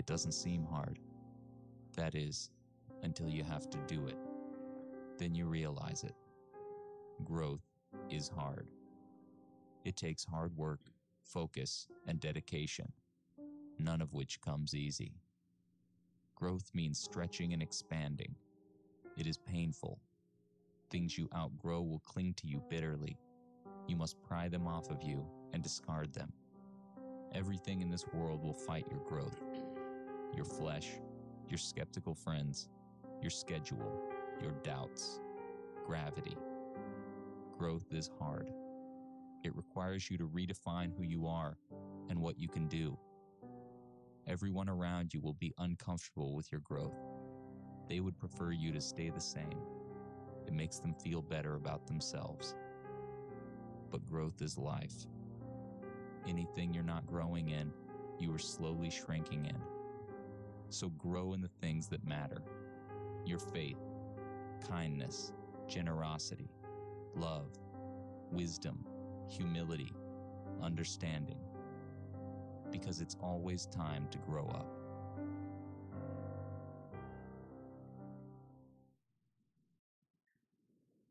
It doesn't seem hard. That is, until you have to do it. Then you realize it. Growth is hard. It takes hard work, focus, and dedication, none of which comes easy. Growth means stretching and expanding. It is painful. Things you outgrow will cling to you bitterly. You must pry them off of you and discard them. Everything in this world will fight your growth your flesh, your skeptical friends, your schedule, your doubts, gravity. Growth is hard. It requires you to redefine who you are and what you can do. Everyone around you will be uncomfortable with your growth. They would prefer you to stay the same. It makes them feel better about themselves. But growth is life. Anything you're not growing in, you are slowly shrinking in. So grow in the things that matter your faith, kindness, generosity, love, wisdom, humility, understanding. Because it's always time to grow up.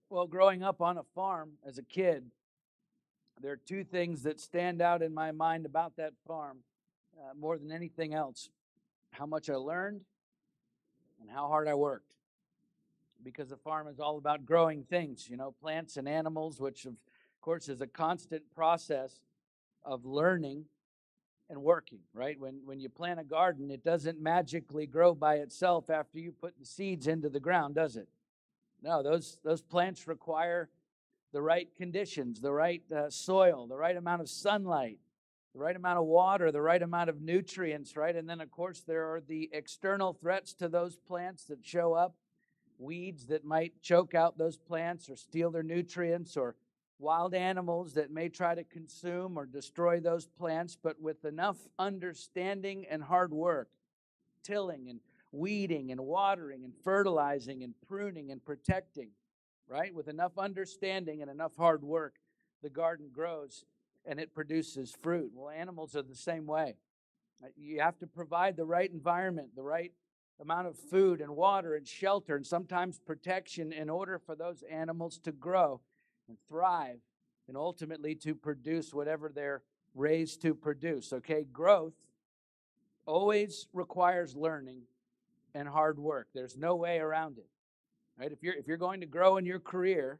Well, growing up on a farm as a kid, there are two things that stand out in my mind about that farm uh, more than anything else how much I learned and how hard I worked. Because the farm is all about growing things, you know, plants and animals, which of course is a constant process of learning and working, right? When when you plant a garden, it doesn't magically grow by itself after you put the seeds into the ground, does it? No, those those plants require the right conditions, the right uh, soil, the right amount of sunlight, the right amount of water, the right amount of nutrients, right? And then, of course, there are the external threats to those plants that show up weeds that might choke out those plants or steal their nutrients, or wild animals that may try to consume or destroy those plants. But with enough understanding and hard work, tilling and weeding and watering and fertilizing and pruning and protecting, right? With enough understanding and enough hard work, the garden grows and it produces fruit. Well, animals are the same way. Uh, you have to provide the right environment, the right amount of food and water and shelter, and sometimes protection in order for those animals to grow and thrive and ultimately to produce whatever they're raised to produce. Okay, growth always requires learning and hard work. There's no way around it. Right? If you're if you're going to grow in your career,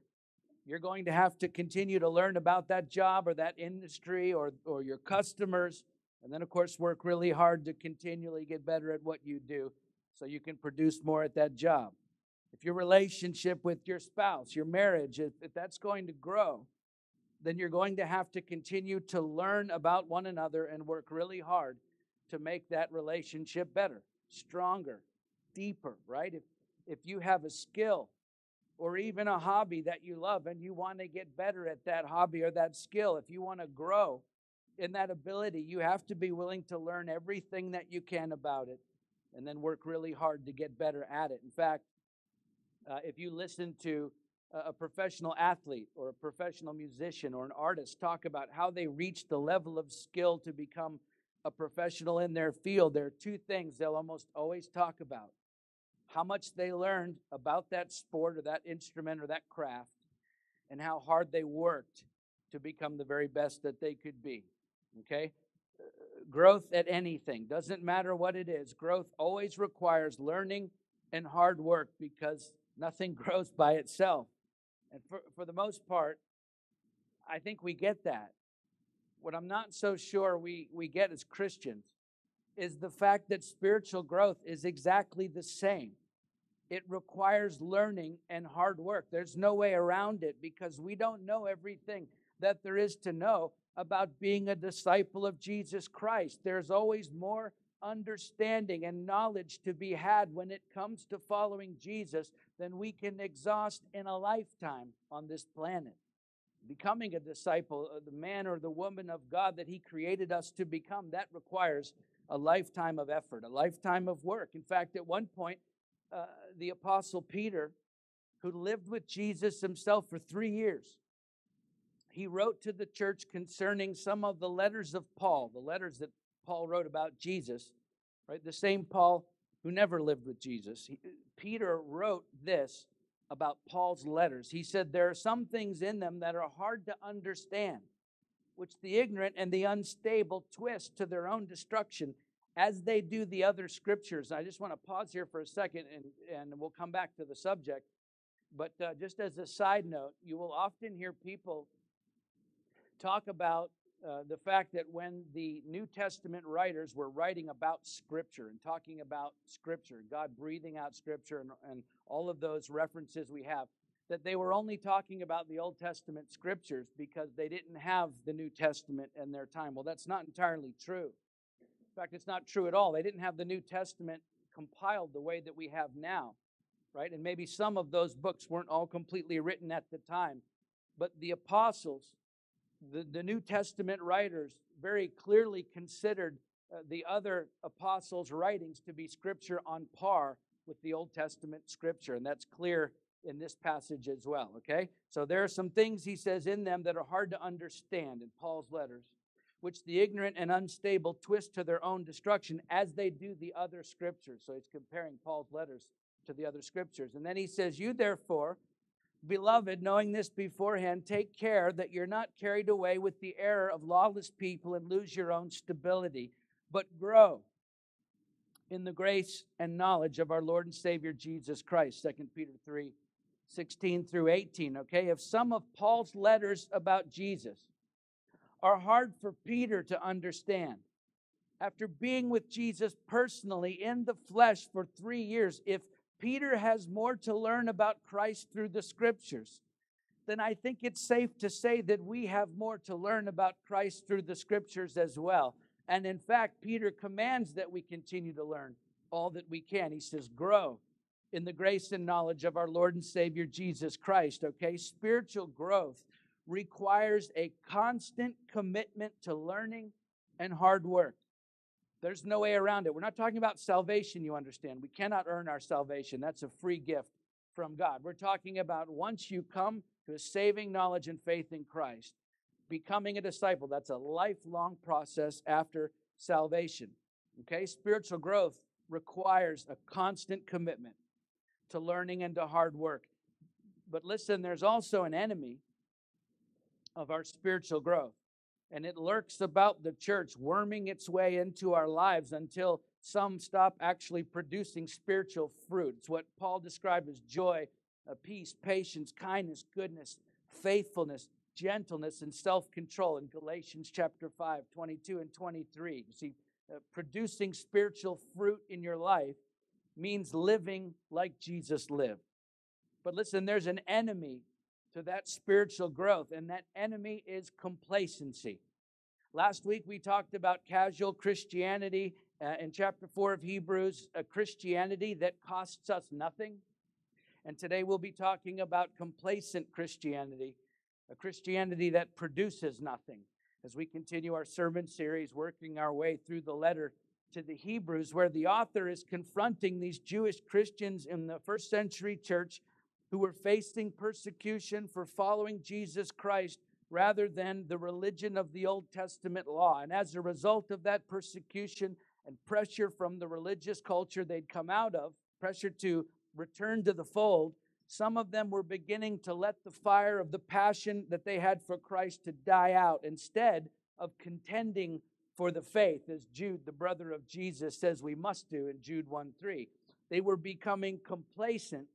you're going to have to continue to learn about that job or that industry or, or your customers. And then, of course, work really hard to continually get better at what you do so you can produce more at that job. If your relationship with your spouse, your marriage, if, if that's going to grow, then you're going to have to continue to learn about one another and work really hard to make that relationship better, stronger, deeper, right? If, if you have a skill or even a hobby that you love and you want to get better at that hobby or that skill, if you want to grow in that ability, you have to be willing to learn everything that you can about it and then work really hard to get better at it. In fact, uh, if you listen to a professional athlete or a professional musician or an artist talk about how they reach the level of skill to become a professional in their field, there are two things they'll almost always talk about how much they learned about that sport or that instrument or that craft, and how hard they worked to become the very best that they could be. Okay? Uh, growth at anything, doesn't matter what it is, growth always requires learning and hard work because nothing grows by itself. And for, for the most part, I think we get that. What I'm not so sure we, we get as Christians is the fact that spiritual growth is exactly the same. It requires learning and hard work. There's no way around it because we don't know everything that there is to know about being a disciple of Jesus Christ. There's always more understanding and knowledge to be had when it comes to following Jesus than we can exhaust in a lifetime on this planet. Becoming a disciple, of the man or the woman of God that He created us to become, that requires a lifetime of effort, a lifetime of work. In fact, at one point, uh, the Apostle Peter, who lived with Jesus himself for three years, he wrote to the church concerning some of the letters of Paul, the letters that Paul wrote about Jesus. right? The same Paul who never lived with Jesus. He, Peter wrote this about Paul's letters. He said, There are some things in them that are hard to understand, which the ignorant and the unstable twist to their own destruction, as they do the other scriptures. I just want to pause here for a second and, and we'll come back to the subject. But uh, just as a side note, you will often hear people talk about uh, the fact that when the New Testament writers were writing about Scripture and talking about Scripture, God breathing out Scripture, and, and all of those references we have, that they were only talking about the Old Testament Scriptures because they didn't have the New Testament in their time. Well, that's not entirely true. In fact, it's not true at all. They didn't have the New Testament compiled the way that we have now, right? And maybe some of those books weren't all completely written at the time. But the apostles, the, the New Testament writers very clearly considered uh, the other apostles' writings to be scripture on par with the Old Testament scripture. And that's clear in this passage as well, okay? So there are some things he says in them that are hard to understand in Paul's letters, which the ignorant and unstable twist to their own destruction as they do the other scriptures. So he's comparing Paul's letters to the other scriptures. And then he says, You therefore, Beloved, knowing this beforehand, take care that you're not carried away with the error of lawless people and lose your own stability, but grow in the grace and knowledge of our Lord and Savior Jesus Christ. 2 Peter 3 16 through 18. Okay, if some of Paul's letters about Jesus are hard for Peter to understand, after being with Jesus personally in the flesh for three years, if Peter has more to learn about Christ through the scriptures, then I think it's safe to say that we have more to learn about Christ through the scriptures as well. And in fact, Peter commands that we continue to learn all that we can. He says, grow in the grace and knowledge of our Lord and Savior Jesus Christ. Okay, spiritual growth requires a constant commitment to learning and hard work. There's no way around it. We're not talking about salvation, you understand. We cannot earn our salvation. That's a free gift from God. We're talking about once you come to a saving knowledge and faith in Christ, becoming a disciple. That's a lifelong process after salvation. Okay? Spiritual growth requires a constant commitment to learning and to hard work. But listen, there's also an enemy of our spiritual growth and it lurks about the church, worming its way into our lives until some stop actually producing spiritual fruit. It's what Paul described as joy, uh, peace, patience, kindness, goodness, faithfulness, gentleness, and self control in Galatians chapter 5, 22 and 23. You see, uh, producing spiritual fruit in your life means living like Jesus lived. But listen, there's an enemy to that spiritual growth, and that enemy is complacency. Last week we talked about casual Christianity uh, in chapter 4 of Hebrews, a Christianity that costs us nothing. And today we'll be talking about complacent Christianity, a Christianity that produces nothing. As we continue our sermon series, working our way through the letter to the Hebrews, where the author is confronting these Jewish Christians in the first century church who were facing persecution for following Jesus Christ rather than the religion of the Old Testament law. And as a result of that persecution and pressure from the religious culture they'd come out of, pressure to return to the fold, some of them were beginning to let the fire of the passion that they had for Christ to die out instead of contending for the faith, as Jude, the brother of Jesus, says we must do in Jude 1 3. They were becoming complacent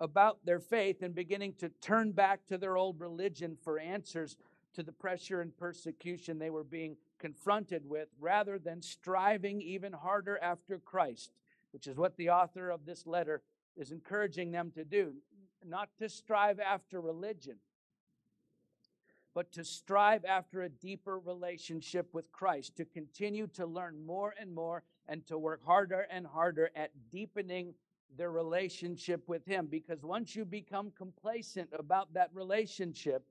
about their faith and beginning to turn back to their old religion for answers to the pressure and persecution they were being confronted with rather than striving even harder after Christ, which is what the author of this letter is encouraging them to do. Not to strive after religion, but to strive after a deeper relationship with Christ, to continue to learn more and more and to work harder and harder at deepening their relationship with Him. Because once you become complacent about that relationship,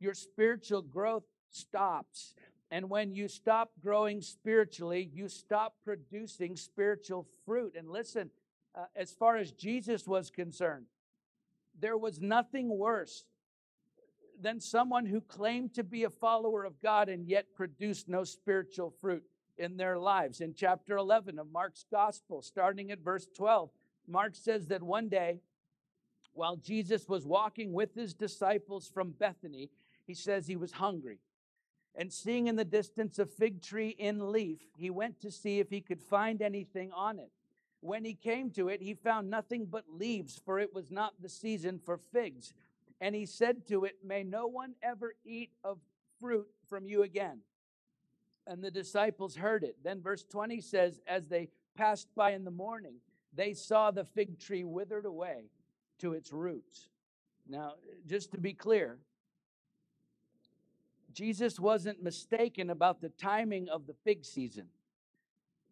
your spiritual growth stops. And when you stop growing spiritually, you stop producing spiritual fruit. And listen, uh, as far as Jesus was concerned, there was nothing worse than someone who claimed to be a follower of God and yet produced no spiritual fruit. in their lives. In chapter 11 of Mark's gospel, starting at verse 12, Mark says that one day, while Jesus was walking with his disciples from Bethany, he says he was hungry. And seeing in the distance a fig tree in leaf, he went to see if he could find anything on it. When he came to it, he found nothing but leaves, for it was not the season for figs. And he said to it, May no one ever eat of fruit from you again. And the disciples heard it. Then verse 20 says, As they passed by in the morning, they saw the fig tree withered away to its roots. Now, just to be clear, Jesus wasn't mistaken about the timing of the fig season.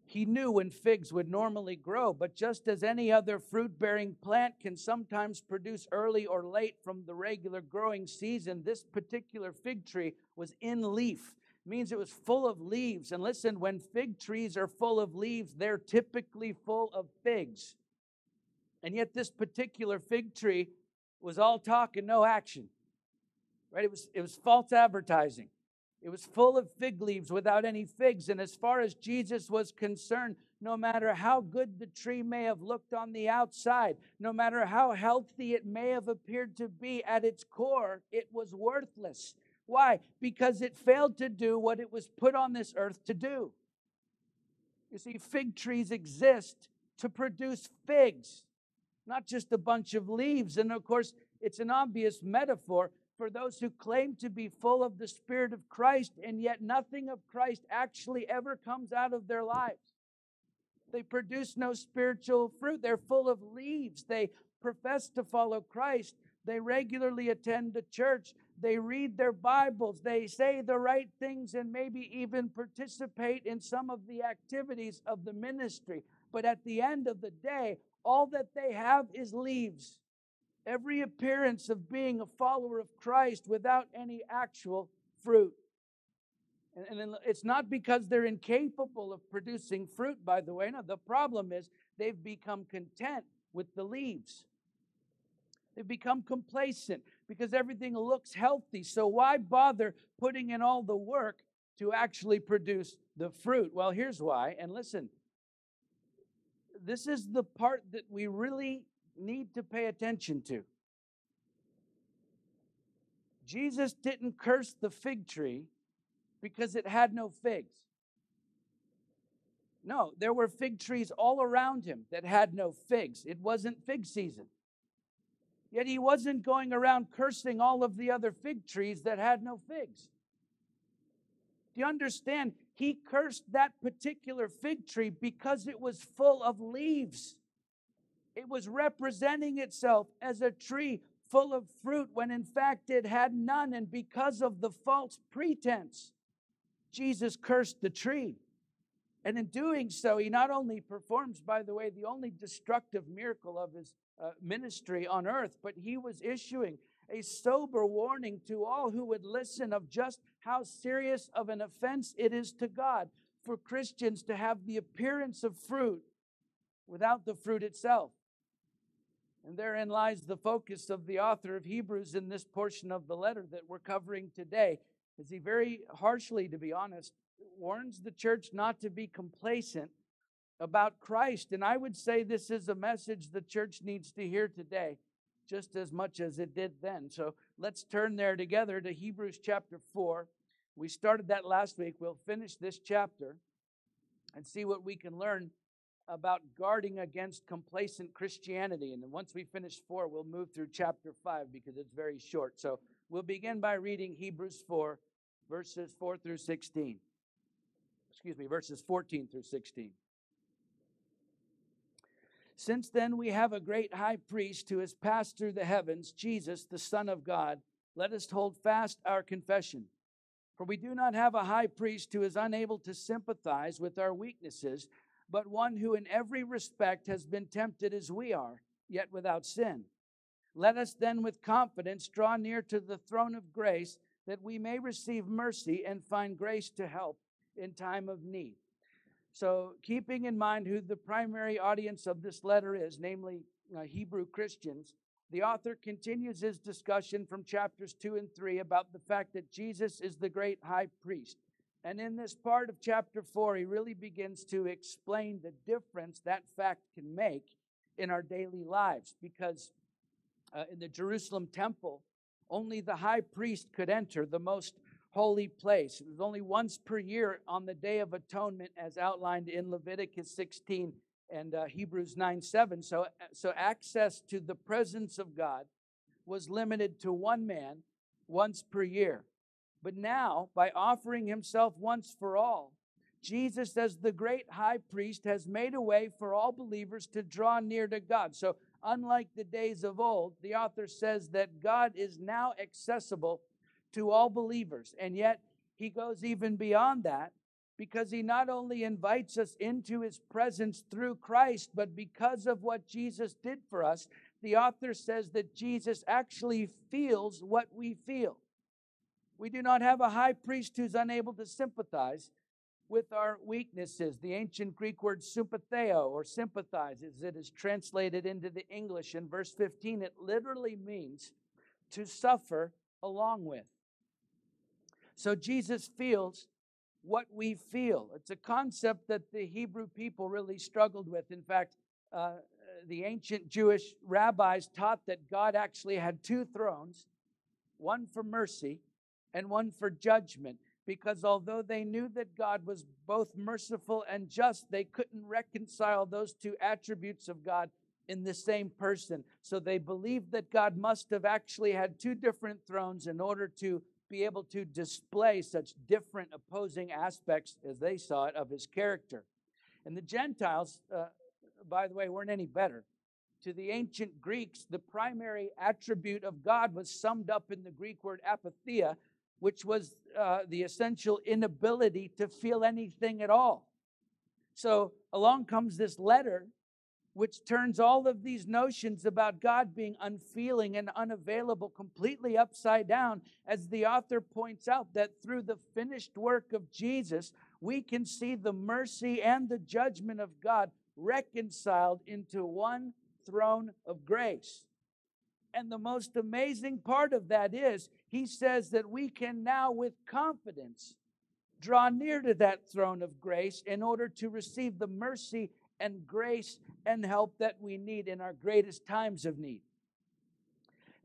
He knew when figs would normally grow, but just as any other fruit bearing plant can sometimes produce early or late from the regular growing season, this particular fig tree was in leaf means it was full of leaves. And listen, when fig trees are full of leaves, they're typically full of figs. And yet, this particular fig tree was all talk and no action. Right? It was, it was false advertising. It was full of fig leaves without any figs. And as far as Jesus was concerned, no matter how good the tree may have looked on the outside, no matter how healthy it may have appeared to be at its core, it was worthless. Why? Because it failed to do what it was put on this earth to do. You see, fig trees exist to produce figs, not just a bunch of leaves. And of course, it's an obvious metaphor for those who claim to be full of the Spirit of Christ, and yet nothing of Christ actually ever comes out of their lives. They produce no spiritual fruit. They're full of leaves. They profess to follow Christ. They regularly attend the church. They read their Bibles, they say the right things, and maybe even participate in some of the activities of the ministry. But at the end of the day, all that they have is leaves. Every appearance of being a follower of Christ without any actual fruit. And, it's not because they're incapable of producing fruit, by the way. No, the problem is they've become content with the leaves. They've become complacent because everything looks healthy. So why bother putting in all the work to actually produce the fruit? Well, here's why. And listen, this is the part that we really need to pay attention to. Jesus didn't curse the fig tree because it had no figs. No, there were fig trees all around him that had no figs. It wasn't fig season. Yet he wasn't going around cursing all of the other fig trees that had no figs. Do you understand? He cursed that particular fig tree because it was full of leaves. It was representing itself as a tree full of fruit when in fact it had none. And because of the false pretense, Jesus cursed the tree. And in doing so, he not only performs, by the way, the only destructive miracle of his uh, ministry on earth, but he was issuing a sober warning to all who would listen of just how serious of an offense it is to God for Christians to have the appearance of fruit without the fruit itself. And therein lies the focus of the author of Hebrews in this portion of the letter that we're covering today. As he very harshly, to be honest, warns the church not to be complacent about Christ. And I would say this is a message the church needs to hear today, just as much as it did then. So let's turn there together to Hebrews chapter 4. We started that last week. We'll finish this chapter and see what we can learn about guarding against complacent Christianity. And then once we finish 4, we'll move through chapter 5 because it's very short. So we'll begin by reading Hebrews 4, verses 4 through 16. Excuse me, verses 14 through 16. Since then we have a great high priest who has passed through the heavens, Jesus, the Son of God. Let us hold fast our confession. For we do not have a high priest who is unable to sympathize with our weaknesses, but one who in every respect has been tempted as we are, yet without sin. Let us then with confidence draw near to the throne of grace that we may receive mercy and find grace to help in time of need. So, keeping in mind who the primary audience of this letter is, namely uh, Hebrew Christians, the author continues his discussion from chapters 2 and 3 about the fact that Jesus is the great high priest. And in this part of chapter 4, he really begins to explain the difference that fact can make in our daily lives. Because uh, in the Jerusalem temple, only the high priest could enter the most holy place. It was only once per year on the Day of Atonement, as outlined in Leviticus 16 and uh, Hebrews 9 7. So, uh, so access to the presence of God was limited to one man once per year. But now, by offering himself once for all, Jesus, as the great high priest, has made a way for all believers to draw near to God. So, unlike the days of old, the author says that God is now accessible to all believers. And yet, he goes even beyond that because he not only invites us into his presence through Christ, but because of what Jesus did for us, the author says that Jesus actually feels what we feel. We do not have a high priest who's unable to sympathize with our weaknesses. The ancient Greek word sympatheo or sympathize, as it is translated into the English in verse 15, it literally means to suffer along with. So Jesus feels what we feel. It's a concept that the Hebrew people really struggled with. In fact, uh, the ancient Jewish rabbis taught that God actually had two thrones one for mercy and one for judgment. Because although they knew that God was both merciful and just, they couldn't reconcile those two attributes of God in the same person. So they believed that God must have actually had two different thrones in order to be able to display such different opposing aspects as they saw it of his character. And the Gentiles, uh, by the way, weren't any better. To the ancient Greeks, the primary attribute of God was summed up in the Greek word apatheia, which was uh, the essential inability to feel anything at all. So along comes this letter, which turns all of these notions about God being unfeeling and unavailable completely upside down, as the author points out that through the finished work of Jesus, we can see the mercy and the judgment of God reconciled into one throne of grace. And the most amazing part of that is, he says that we can now, with confidence, draw near to that throne of grace in order to receive the mercy and grace and help that we need in our greatest times of need.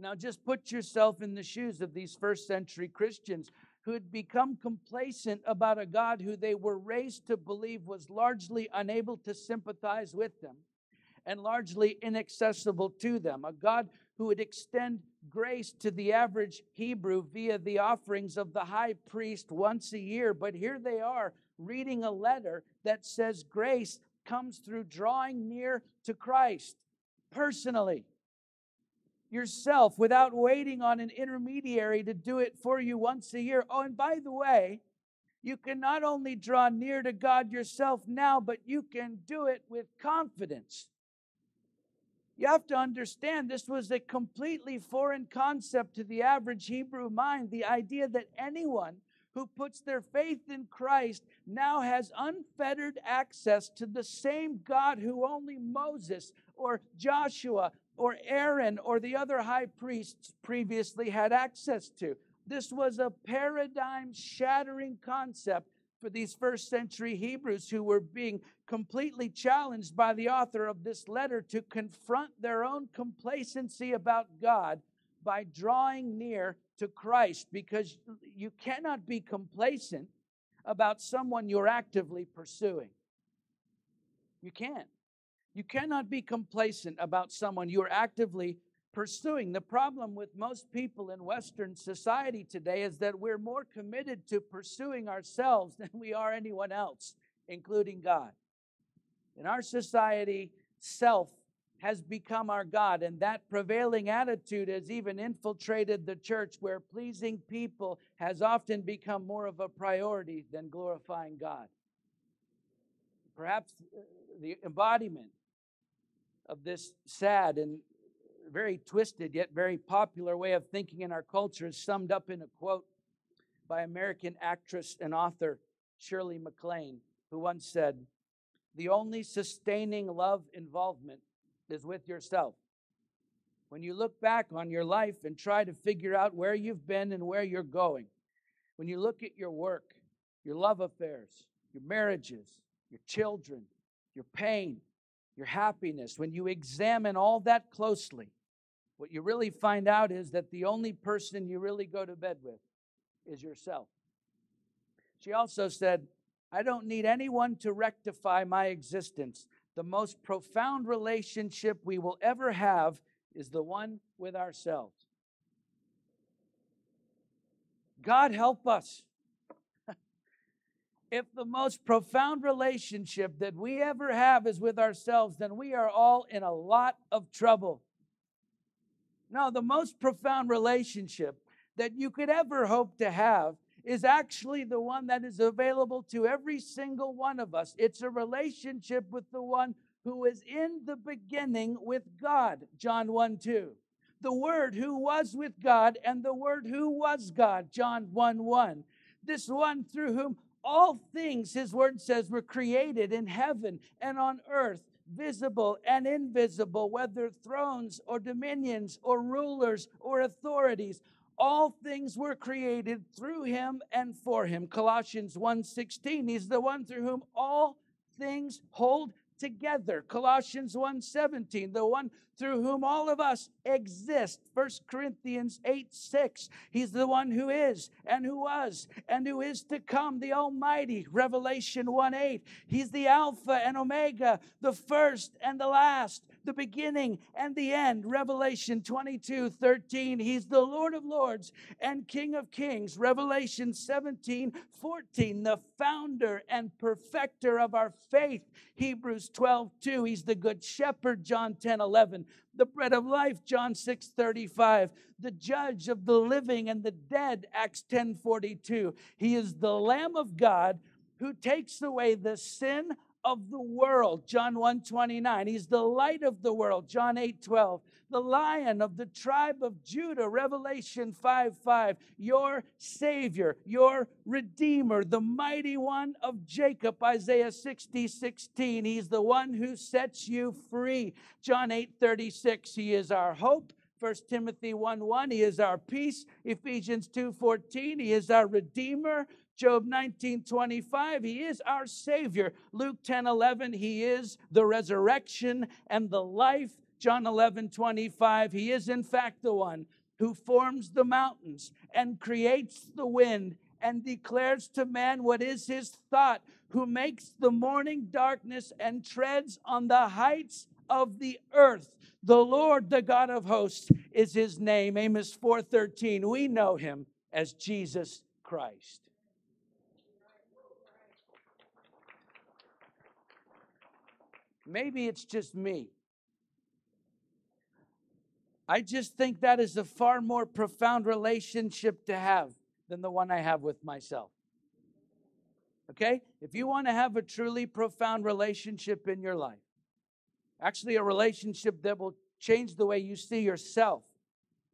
Now, just put yourself in the shoes of these first century Christians who had become complacent about a God who they were raised to believe was largely unable to sympathize with them and largely inaccessible to them. A God who would extend grace to the average Hebrew via the offerings of the high priest once a year. But here they are reading a letter that says grace comes through drawing near to Christ personally yourself without waiting on an intermediary to do it for you once a year. Oh, and by the way, you can not only draw near to God yourself now, but you can do it with confidence. You have to understand this was a completely foreign concept to the average Hebrew mind the idea that anyone who puts their faith in Christ now has unfettered access to the same God who only Moses or Joshua or Aaron or the other high priests previously had access to. This was a paradigm shattering concept for these first century Hebrews who were being completely challenged by the author of this letter to confront their own complacency about God by drawing near to Christ because you cannot be complacent about someone you're actively pursuing. You can't. You cannot be complacent about someone you're actively pursuing. The problem with most people in Western society today is that we're more committed to pursuing ourselves than we are anyone else, including God. In our society, self has become our God, and that prevailing attitude has even infiltrated the church where pleasing people has often become more of a priority than glorifying God. Perhaps uh, the embodiment of this sad and very twisted yet very popular way of thinking in our culture is summed up in a quote by American actress and author Shirley MacLaine, who once said, The only sustaining love involvement is with yourself. When you look back on your life and try to figure out where you've been and where you're going, when you look at your work, your love affairs, your marriages, your children, your pain, your happiness, when you examine all that closely, what you really find out is that the only person you really go to bed with is yourself. She also said, I don't need anyone to rectify my existence. The most profound relationship we will ever have is the one with ourselves. God help us. if the most profound relationship that we ever have is with ourselves, then we are all in a lot of trouble. No, the most profound relationship that you could ever hope to have is actually the one that is available to every single one of us. It's a relationship with the one who is in the beginning with God, John 1 2. The Word who was with God and the Word who was God, John 1 1. This one through whom all things, his word says, were created in heaven and on earth, visible and invisible, whether thrones or dominions or rulers or authorities all things were created through him and for him. Colossians 1.16 he's the one through whom all things hold together. Colossians 1.17 the one through whom all of us exist. 1 corinthians 8 6 he's the one who is and who was and who is to come the almighty. Revelation 1 8 he's the alpha and omega the first and the last the beginning and the end. Revelation 22 13. He's the Lord of Lords and King of Kings. Revelation 17 14. The founder and perfecter of our faith. Hebrews 12 2. He's the good shepherd. John 10 11. The bread of life. John 6 35. The judge of the living and the dead. Acts 10 42. He is the Lamb of God who takes away the sin of the world, John 1 29. He's the light of the world, John 8 12. The lion of the tribe of Judah, Revelation 5 5. Your Savior, your Redeemer, the mighty one of Jacob, Isaiah 60 16. He's the one who sets you free, John 8 36. He is our hope. 1 Timothy 1 1, he is our peace. Ephesians 2 14, he is our Redeemer. Job 19, 25, he is our Savior. Luke 10, 11, he is the resurrection and the life. John 11, 25, he is in fact the one who forms the mountains and creates the wind and declares to man what is his thought, who makes the morning darkness and treads on the heights of the earth. The Lord, the God of hosts, is his name. Amos 4:13. We know him as Jesus Christ. Maybe it's just me. I just think that is a far more profound relationship to have than the one I have with myself. Okay? If you want to have a truly profound relationship in your life, actually, a relationship that will change the way you see yourself,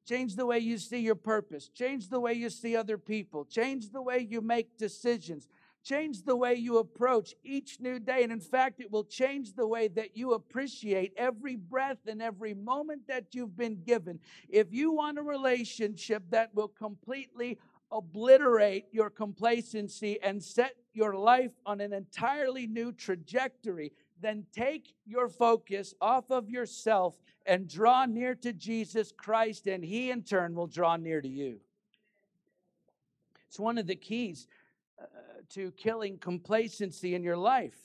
change the way you see your purpose, change the way you see other people, change the way you make decisions, change the way you approach each new day. And in fact, it will change the way that you appreciate every breath and every moment that you've been given. If you want a relationship that will completely obliterate your complacency and set your life on an entirely new trajectory, then take your focus off of yourself and draw near to Jesus Christ, and He in turn will draw near to you. It's one of the keys Uh, to killing complacency in your life,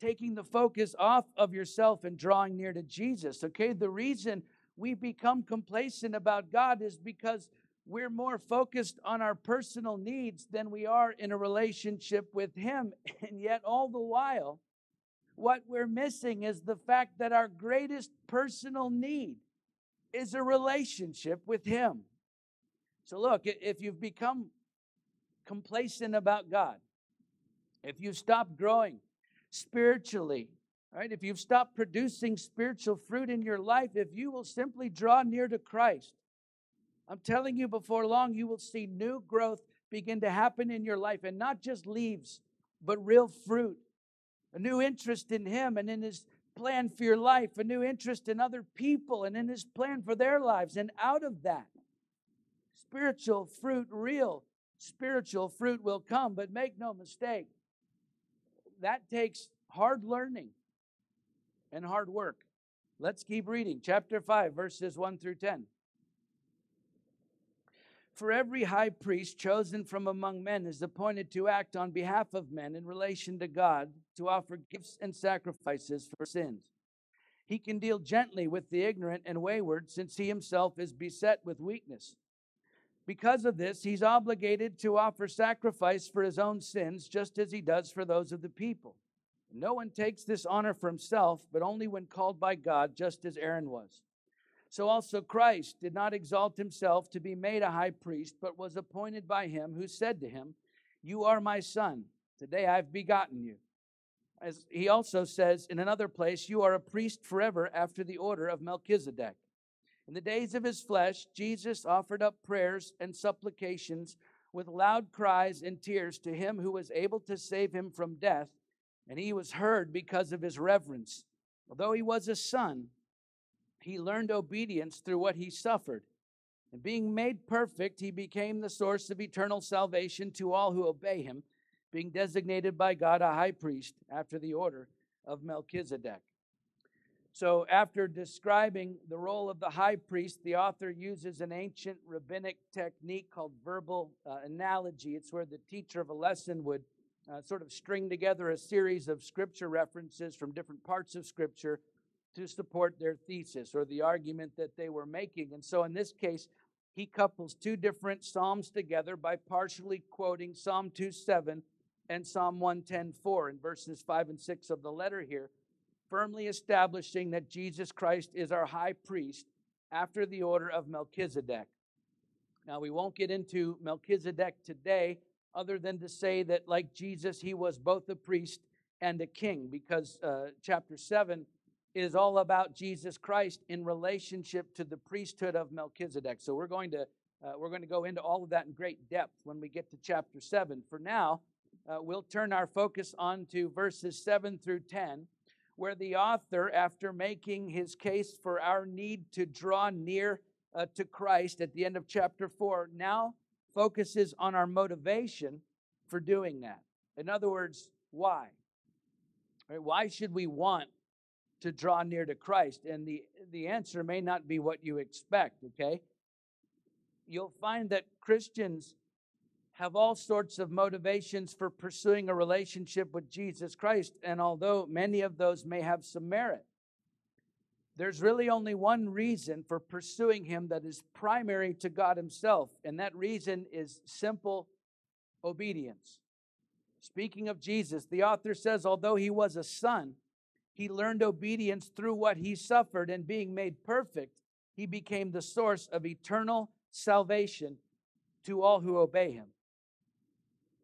taking the focus off of yourself and drawing near to Jesus. Okay, the reason we become complacent about God is because we're more focused on our personal needs than we are in a relationship with Him. And yet, all the while, what we're missing is the fact that our greatest personal need is a relationship with Him. So, look, if you've become complacent about God, if you've stopped growing spiritually, right? If you've stopped producing spiritual fruit in your life, if you will simply draw near to Christ, I'm telling you before long, you will see new growth begin to happen in your life and not just leaves, but real fruit. A new interest in Him and in His plan for your life, a new interest in other people and in His plan for their lives. And out of that, spiritual fruit, real spiritual fruit will come. But make no mistake, that takes hard learning and hard work. Let's keep reading. Chapter 5, verses 1 through 10. For every high priest chosen from among men is appointed to act on behalf of men in relation to God, to offer gifts and sacrifices for sins. He can deal gently with the ignorant and wayward, since he himself is beset with weakness. Because of this, he's obligated to offer sacrifice for his own sins, just as he does for those of the people. No one takes this honor for himself, but only when called by God, just as Aaron was. So also Christ did not exalt himself to be made a high priest, but was appointed by him who said to him, You are my son. Today I've begotten you. As he also says in another place, You are a priest forever after the order of Melchizedek. In the days of his flesh, Jesus offered up prayers and supplications with loud cries and tears to him who was able to save him from death, and he was heard because of his reverence. Although he was a son, he learned obedience through what he suffered. And being made perfect, he became the source of eternal salvation to all who obey him, being designated by God a high priest after the order of Melchizedek. So, after describing the role of the high priest, the author uses an ancient rabbinic technique called verbal uh, analogy. It's where the teacher of a lesson would uh, sort of string together a series of scripture references from different parts of scripture to support their thesis or the argument that they were making. And so, in this case, he couples two different Psalms together by partially quoting Psalm 2 7 and Psalm 110 4 in verses 5 and 6 of the letter here firmly establishing that Jesus Christ is our high priest after the order of Melchizedek. Now, we won't get into Melchizedek today, other than to say that, like Jesus, he was both a priest and a king, because uh, chapter 7 is all about Jesus Christ in relationship to the priesthood of Melchizedek. So we're going to uh, we're going to go into all of that in great depth when we get to chapter 7. For now, uh, we'll turn our focus on to verses 7 through 10 where the author, after making his case for our need to draw near uh, to Christ at the end of chapter 4, now focuses on our motivation for doing that. In other words, why? Right, why should we want to draw near to Christ? And the, the answer may not be what you expect, okay? You'll find that Christians have all sorts of motivations for pursuing a relationship with Jesus Christ. And although many of those may have some merit, there's really only one reason for pursuing Him that is primary to God Himself, and that reason is simple obedience. Speaking of Jesus, the author says, although He was a son, He learned obedience through what He suffered, and being made perfect, He became the source of eternal salvation to all who obey Him.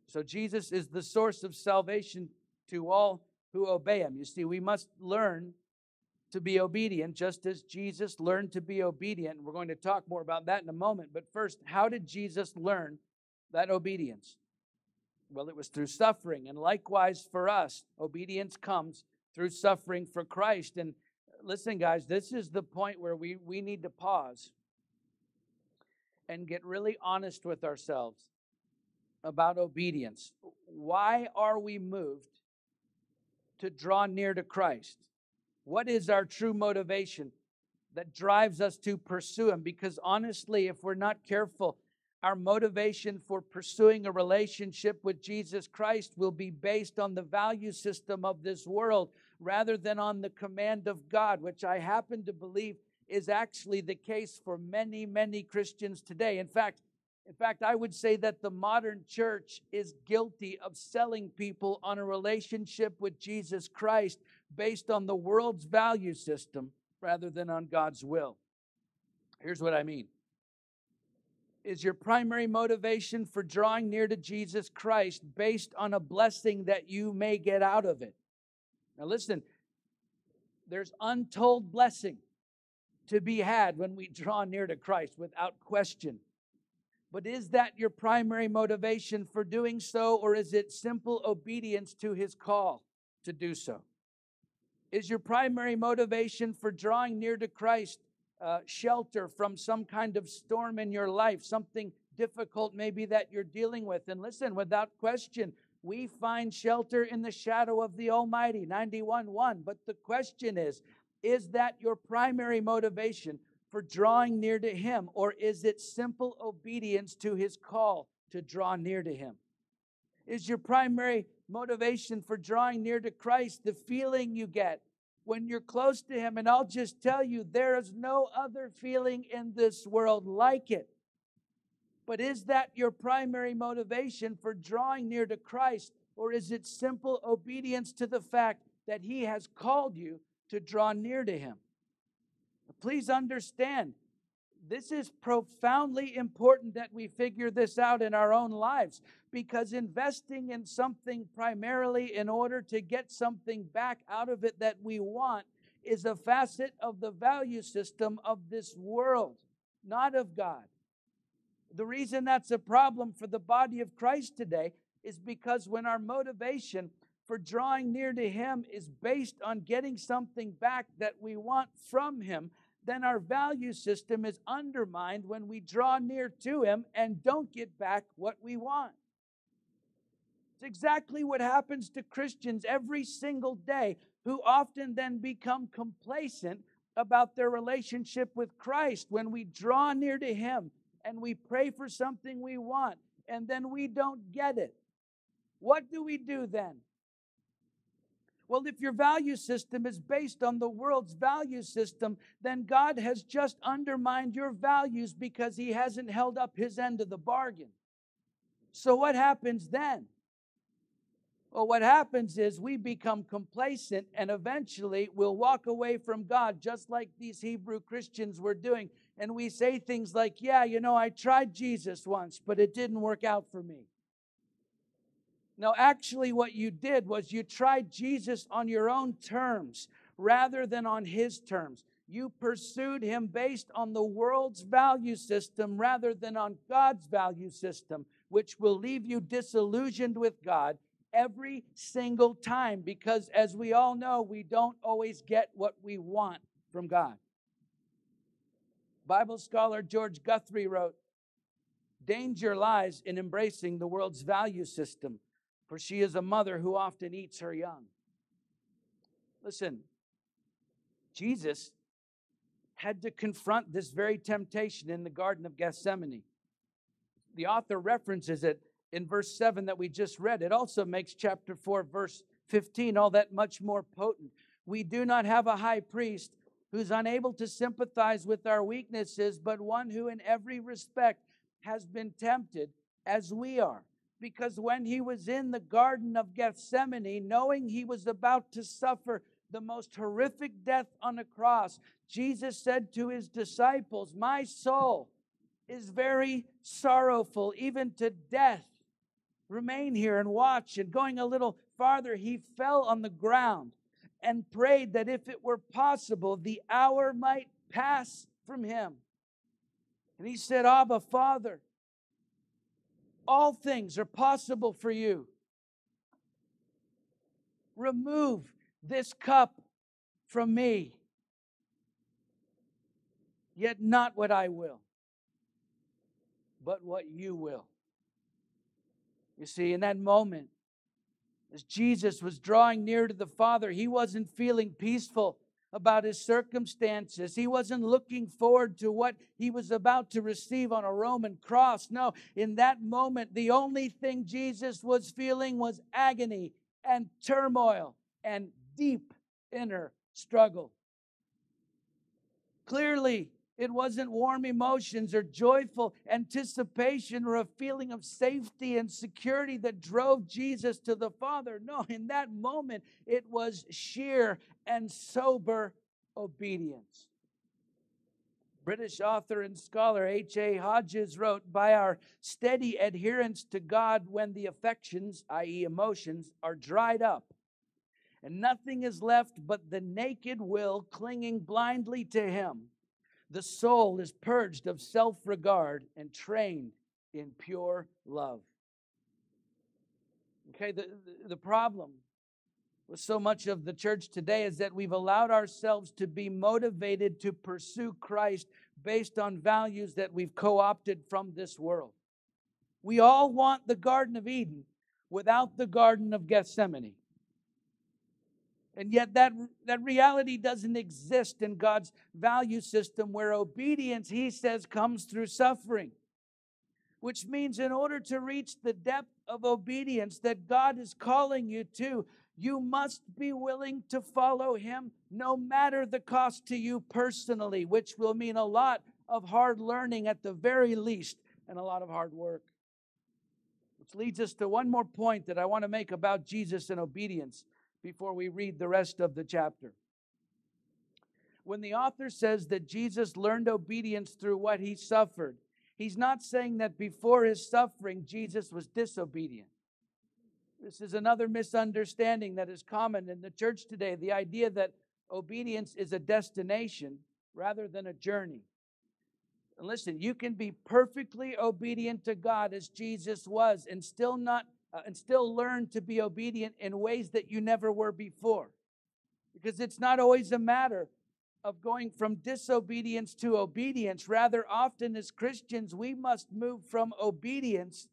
So Jesus is the source of salvation to all who obey him. You see, we must learn to be obedient just as Jesus learned to be obedient. We're going to talk more about that in a moment. But first, how did Jesus learn that obedience? Well, it was through suffering. And likewise for us, obedience comes through suffering for Christ. And uh, listen, guys, this is the point where we, we need to pause and get really honest with ourselves about obedience. Why are we moved to draw near to Christ? What is our true motivation that drives us to pursue Him? Because honestly, if we're not careful, our motivation for pursuing a relationship with Jesus Christ will be based on the value system of this world rather than on the command of God, which I happen to believe is actually the case for many, many Christians today. In fact, in fact, I would say that the modern church is guilty of selling people on a relationship with Jesus Christ based on the world's value system rather than on God's will. Here's what I mean. Is your primary motivation for drawing near to Jesus Christ based on a blessing that you may get out of it? Now, listen, there's untold blessing to be had when we draw near to Christ without question. But is that your primary motivation for doing so, or is it simple obedience to his call to do so? Is your primary motivation for drawing near to Christ uh, shelter from some kind of storm in your life, something difficult maybe that you're dealing with. And listen, without question, we find shelter in the shadow of the Almighty, 91 1. But the question is, is that your primary motivation for drawing near to Him, or is it simple obedience to His call to draw near to Him? Is your primary motivation for drawing near to Christ the feeling you get when you're close to Him? And I'll just tell you, there is no other feeling in this world like it. But is that your primary motivation for drawing near to Christ? Or is it simple obedience to the fact that He has called you to draw near to Him? Please understand, this is profoundly important that we figure this out in our own lives because investing in something primarily in order to get something back out of it that we want is a facet of the value system of this world, not of God. The reason that's a problem for the body of Christ today is because when our motivation for drawing near to Him is based on getting something back that we want from Him, then our value system is undermined when we draw near to Him and don't get back what we want. It's exactly what happens to Christians every single day who often then become complacent about their relationship with Christ when we draw near to Him and we pray for something we want and then we don't get it. What do we do then? Well, if your value system is based on the world's value system, then God has just undermined your values because He hasn't held up His end of the bargain. So, what happens then? Well, what happens is we become complacent and eventually we'll walk away from God, just like these Hebrew Christians were doing. And we say things like, Yeah, you know, I tried Jesus once, but it didn't work out for me. No, actually, what you did was you tried Jesus on your own terms rather than on his terms. You pursued him based on the world's value system rather than on God's value system, which will leave you disillusioned with God every single time because, as we all know, we don't always get what we want from God. Bible scholar George Guthrie wrote Danger lies in embracing the world's value system for she is a mother who often eats her young. Listen, Jesus had to confront this very temptation in the Garden of Gethsemane. The author references it in verse 7 that we just read. It also makes chapter 4, verse 15, all that much more potent. We do not have a high priest who's unable to sympathize with our weaknesses, but one who in every respect has been tempted as we are because when he was in the Garden of Gethsemane, knowing he was about to suffer the most horrific death on a cross, Jesus said to his disciples, My soul is very sorrowful, even to death. Remain here and watch. And going a little farther, he fell on the ground and prayed that if it were possible, the hour might pass from him. And he said, Abba, Father, all things are possible for you. Remove this cup from me. Yet not what I will, but what you will. You see, in that moment, as Jesus was drawing near to the Father, he wasn't feeling peaceful about his circumstances. He wasn't looking forward to what he was about to receive on a Roman cross. No, in that moment, the only thing Jesus was feeling was agony and turmoil and deep inner struggle. Clearly, it wasn't warm emotions or joyful anticipation or a feeling of safety and security that drove Jesus to the Father. No, in that moment, it was sheer and sober obedience. British author and scholar H.A. Hodges wrote By our steady adherence to God when the affections, i.e., emotions, are dried up, and nothing is left but the naked will clinging blindly to Him the soul is purged of self regard and trained in pure love. Okay, the, the problem with so much of the church today is that we've allowed ourselves to be motivated to pursue Christ based on values that we've co opted from this world. We all want the Garden of Eden without the Garden of Gethsemane. And yet, that, that reality doesn't exist in God's value system where obedience, he says, comes through suffering. Which means, in order to reach the depth of obedience that God is calling you to, you must be willing to follow him no matter the cost to you personally, which will mean a lot of hard learning at the very least and a lot of hard work. Which leads us to one more point that I want to make about Jesus and obedience before we read the rest of the chapter. When the author says that Jesus learned obedience through what he suffered, he's not saying that before his suffering, Jesus was disobedient. This is another misunderstanding that is common in the church today the idea that obedience is a destination rather than a journey. And listen, you can be perfectly obedient to God as Jesus was and still not uh, and still learn to be obedient in ways that you never were before. Because it's not always a matter of going from disobedience to obedience. Rather, often as Christians, we must move from obedience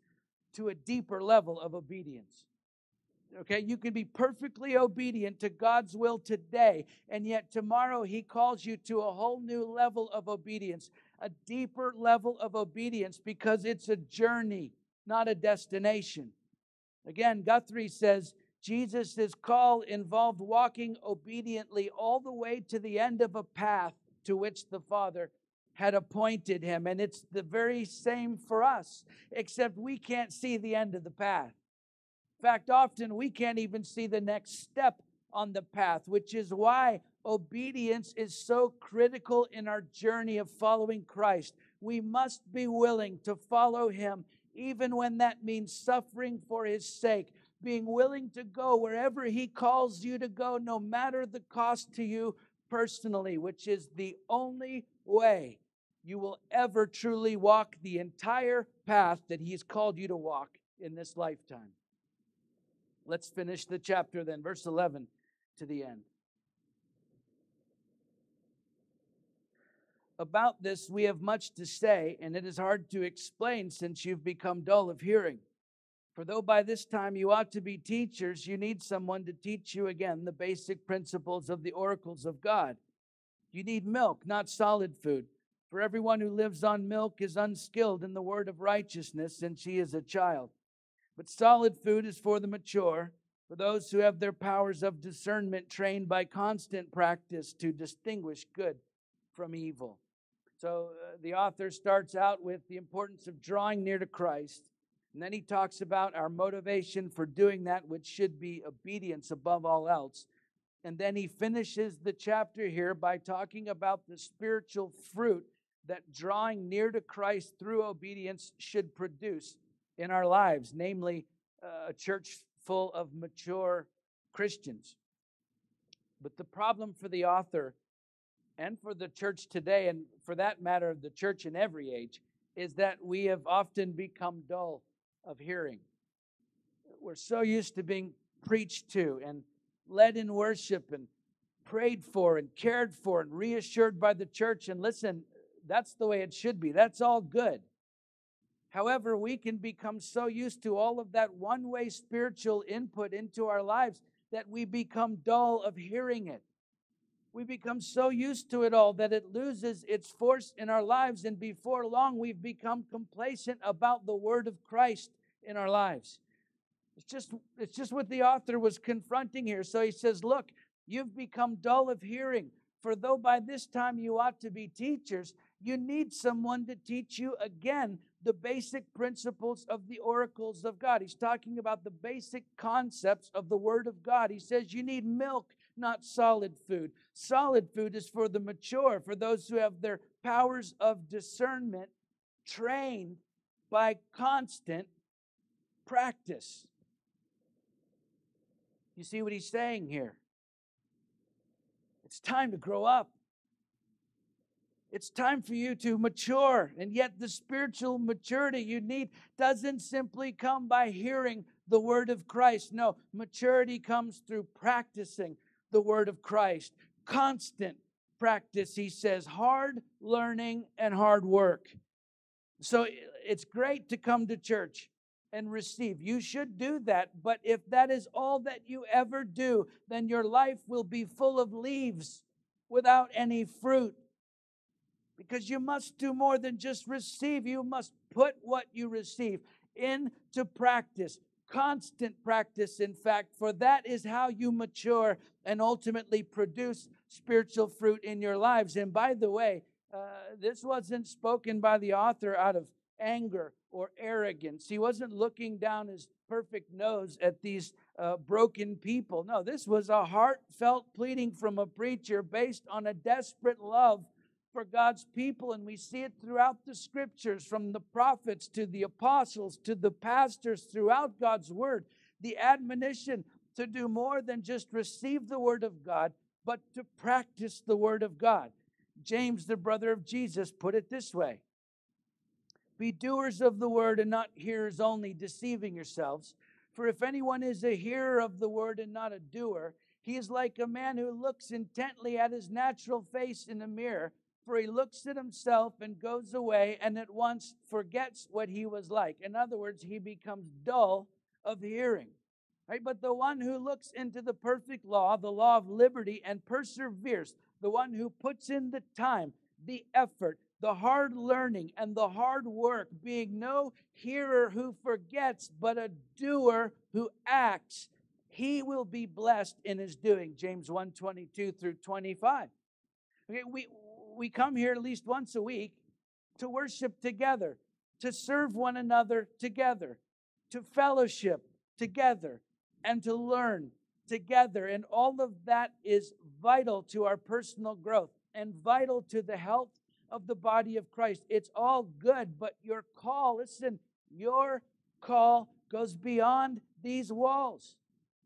to a deeper level of obedience. Okay, you can be perfectly obedient to God's will today, and yet tomorrow He calls you to a whole new level of obedience, a deeper level of obedience, because it's a journey, not a destination. Again, Guthrie says Jesus' call involved walking obediently all the way to the end of a path to which the Father had appointed him. And it's the very same for us, except we can't see the end of the path. In fact, often we can't even see the next step on the path, which is why obedience is so critical in our journey of following Christ. We must be willing to follow him even when that means suffering for his sake, being willing to go wherever he calls you to go, no matter the cost to you personally, which is the only way you will ever truly walk the entire path that he's called you to walk in this lifetime. Let's finish the chapter then, verse 11 to the end. About this, we have much to say, and it is hard to explain since you've become dull of hearing. For though by this time you ought to be teachers, you need someone to teach you again the basic principles of the oracles of God. You need milk, not solid food. For everyone who lives on milk is unskilled in the word of righteousness, since he is a child. But solid food is for the mature, for those who have their powers of discernment trained by constant practice to distinguish good from evil. So uh, the author starts out with the importance of drawing near to Christ. And then he talks about our motivation for doing that, which should be obedience above all else. And then he finishes the chapter here by talking about the spiritual fruit that drawing near to Christ through obedience should produce in our lives, namely uh, a church full of mature Christians. But the problem for the author and for the church today, and for that matter, the church in every age, is that we have often become dull of hearing. We're so used to being preached to and led in worship and prayed for and cared for and reassured by the church. And listen, that's the way it should be. That's all good. However, we can become so used to all of that one way spiritual input into our lives that we become dull of hearing it we become so used to it all that it loses its force in our lives. And before long, we've become complacent about the word of Christ in our lives. It's just, it's just what the author was confronting here. So he says, Look, you've become dull of hearing. For though by this time you ought to be teachers, you need someone to teach you again the basic principles of the oracles of God. He's talking about the basic concepts of the Word of God. He says you need milk not solid food. Solid food is for the mature, for those who have their powers of discernment trained by constant practice. You see what he's saying here? It's time to grow up. It's time for you to mature. And yet, the spiritual maturity you need doesn't simply come by hearing the word of Christ. No, maturity comes through practicing the word of Christ. Constant practice, he says, hard learning and hard work. So it's great to come to church and receive. You should do that. But if that is all that you ever do, then your life will be full of leaves without any fruit. Because you must do more than just receive, you must put what you receive into practice. Constant practice, in fact, for that is how you mature and ultimately produce spiritual fruit in your lives. And by the way, uh, this wasn't spoken by the author out of anger or arrogance. He wasn't looking down his perfect nose at these uh, broken people. No, this was a heartfelt pleading from a preacher based on a desperate love for God's people. And we see it throughout the scriptures, from the prophets to the apostles to the pastors throughout God's word. The admonition to do more than just receive the word of God, but to practice the word of God. James, the brother of Jesus, put it this way Be doers of the word and not hearers only, deceiving yourselves. For if anyone is a hearer of the word and not a doer, he is like a man who looks intently at his natural face in a mirror, for he looks at himself and goes away and at once forgets what he was like. In other words, he becomes dull of hearing. Right? But the one who looks into the perfect law, the law of liberty, and perseveres, the one who puts in the time, the effort, the hard learning, and the hard work, being no hearer who forgets, but a doer who acts, he will be blessed in his doing. James 1 22 through 25. Okay, we, we come here at least once a week to worship together, to serve one another together, to fellowship together, and to learn together. And all of that is vital to our personal growth and vital to the health of the body of Christ. It's all good, but your call, listen, your call goes beyond these walls,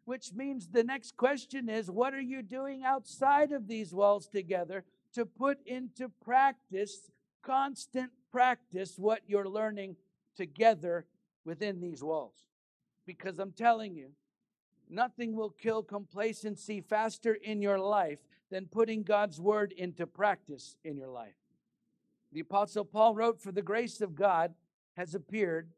which means the next question is what are you doing outside of these walls together to put into practice, constant practice, what you're learning together within these walls? Because I'm telling you, Nothing will kill complacency faster in your life than putting God's word into practice in your life. The Apostle Paul wrote, For the grace of God has appeared,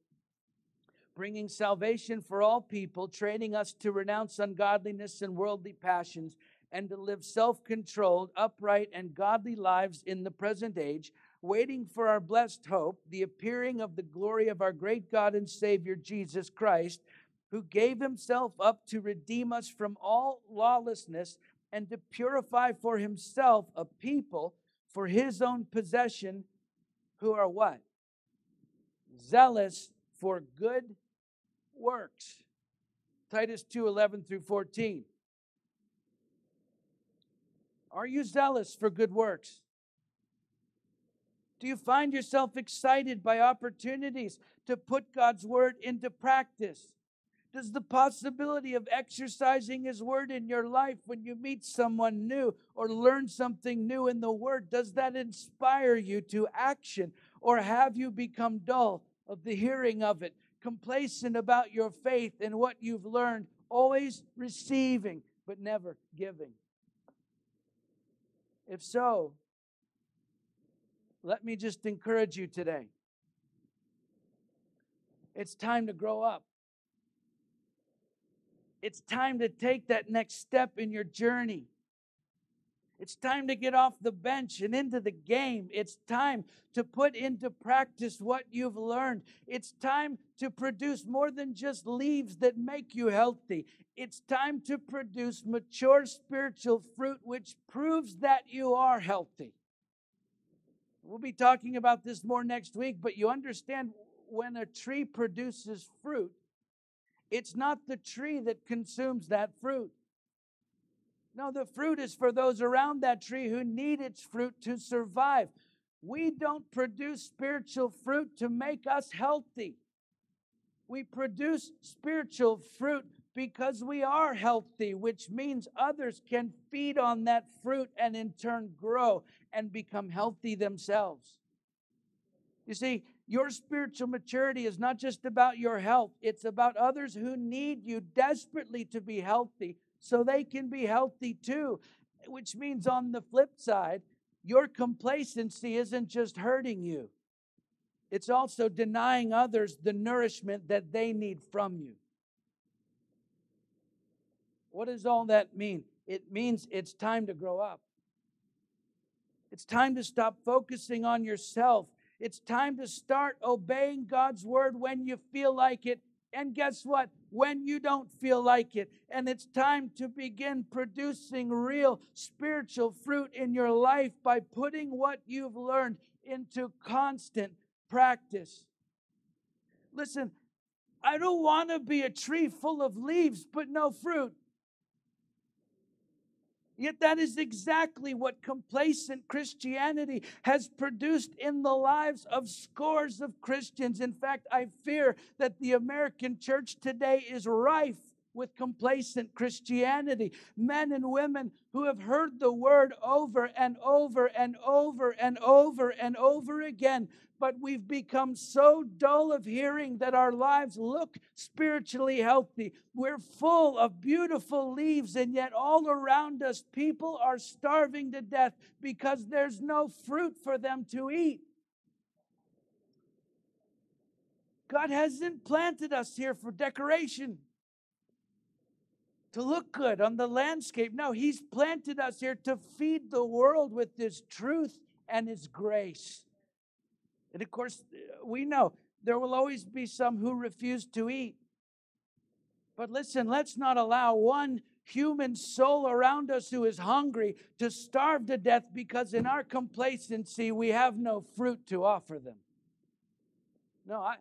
bringing salvation for all people, training us to renounce ungodliness and worldly passions, and to live self controlled, upright, and godly lives in the present age, waiting for our blessed hope, the appearing of the glory of our great God and Savior Jesus Christ who gave himself up to redeem us from all lawlessness and to purify for himself a people for his own possession who are what? Zealous for good works. Titus 2 11 through 14. Are you zealous for good works? Do you find yourself excited by opportunities to put God's word into practice? Does the possibility of exercising His Word in your life when you meet someone new or learn something new in the Word, does that inspire you to action? Or have you become dull of the hearing of it, complacent about your faith and what you've learned, always receiving but never giving? If so, let me just encourage you today. It's time to grow up. It's time to take that next step in your journey. It's time to get off the bench and into the game. It's time to put into practice what you've learned. It's time to produce more than just leaves that make you healthy. It's time to produce mature spiritual fruit which proves that you are healthy. We'll be talking about this more next week, but you understand when a tree produces fruit, it's not the tree that consumes that fruit. No, the fruit is for those around that tree who need its fruit to survive. We don't produce spiritual fruit to make us healthy. We produce spiritual fruit because we are healthy, which means others can feed on that fruit and in turn grow and become healthy themselves. You see, your spiritual maturity is not just about your health, it's about others who need you desperately to be healthy so they can be healthy too. Which means, on the flip side, your complacency isn't just hurting you, it's also denying others the nourishment that they need from you. What does all that mean? It means it's time to grow up. It's time to stop focusing on yourself. It's time to start obeying God's word when you feel like it. And guess what? When you don't feel like it. And it's time to begin producing real spiritual fruit in your life by putting what you've learned into constant practice. Listen, I don't want to be a tree full of leaves but no fruit. Yet that is exactly what complacent Christianity has produced in the lives of scores of Christians. In fact, I fear that the American church today is rife with complacent Christianity. Men and women who have heard the word over and over and over and over and over again, but we've become so dull of hearing that our lives look spiritually healthy. We're full of beautiful leaves, and yet all around us, people are starving to death because there's no fruit for them to eat. God hasn't planted us here for decoration to look good on the landscape. No, He's planted us here to feed the world with His truth and His grace. And of course, we know there will always be some who refuse to eat. But listen, let's not allow one human soul around us who is hungry to starve to death because in our complacency we have no fruit to offer them. No, I,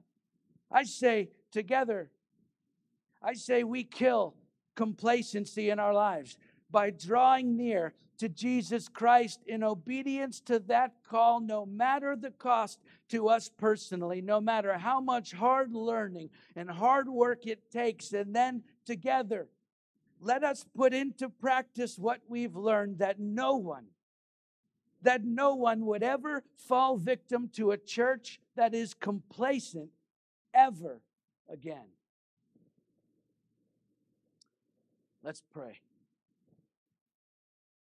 I say together, I say we kill complacency in our lives by drawing near to Jesus Christ in obedience to that call, no matter the cost to us personally, no matter how much hard learning and hard work it takes. And then together, let us put into practice what we've learned that no one, that no one would ever fall victim to a church that is complacent ever again. Let's pray.